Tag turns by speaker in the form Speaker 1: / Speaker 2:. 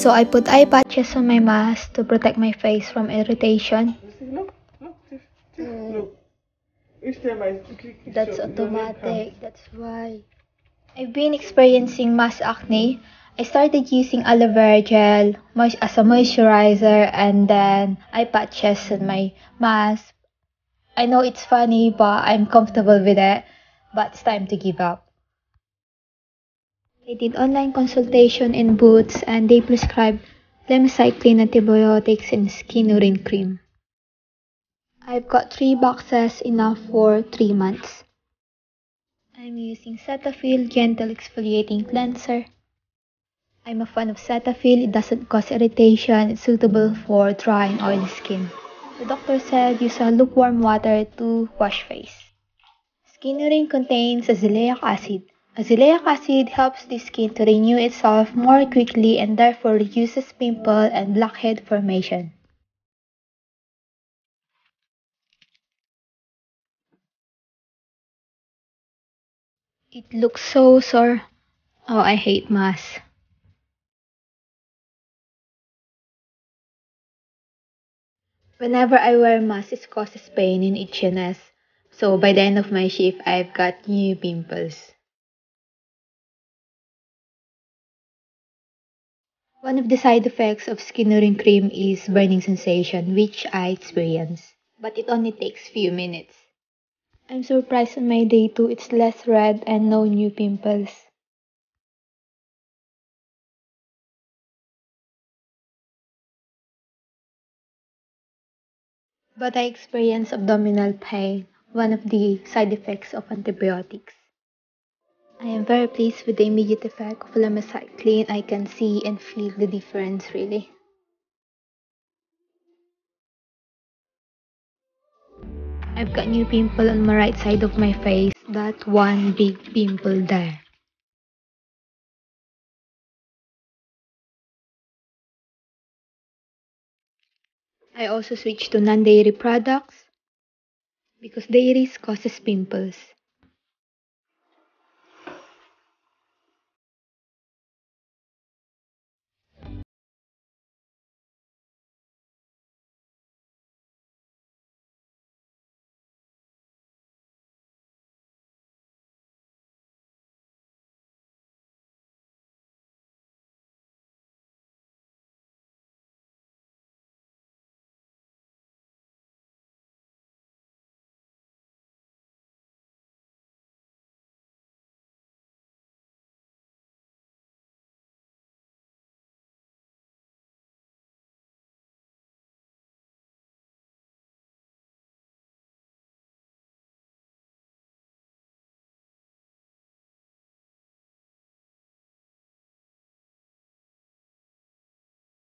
Speaker 1: So I put eye patches on my mask to protect my face from irritation.
Speaker 2: Look, look, just, just look. Each time I click, it
Speaker 1: That's
Speaker 2: shows- the red
Speaker 1: automatic. That's why. I've been experiencing mass acne. I started using aloe vera gel as a moisturizer and then eye patches on my mask. I know it's funny, but I'm comfortable with it. But it's time to give up. I did online consultation in Boots and they prescribed lymecycline antibiotics and Skinoren cream. I've got three boxes enough for three months. I'm using Cetaphil Gentle Exfoliating Cleanser. I'm a fan of Cetaphil. It doesn't cause irritation. It's suitable for dry and oily skin. The doctor said use lukewarm water to wash face. Skinoren contains azelaic acid. Azelaic acid helps the skin to renew itself more quickly and therefore reduces pimple and blackhead formation. It looks so sore. Oh, I hate masks. Whenever I wear mask, it causes pain and itchiness. So by the end of my shift, I've got new pimples. One of the side effects of skin cream is burning sensation, which I experience. But it only takes few minutes. I'm surprised on my day too. It's less red and no new pimples. But I experience abdominal pain, one of the side effects of antibiotics. I am very pleased with the immediate effect of lymecycline. I can see and feel the difference really. I've got new pimple on my right side of my face. That one big pimple there. I also switched to non-dairy products because dairy causes pimples.